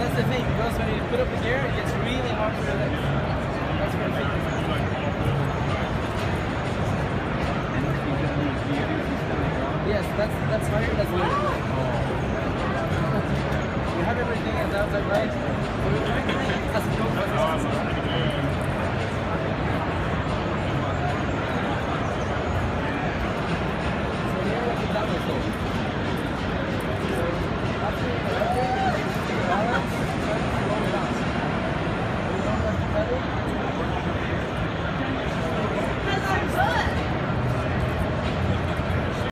that's the thing, because when you put up the gear, it gets really hard to relax. That's what Yes, that's that's higher, that's lower. Oh. you have everything and that's like right. That's.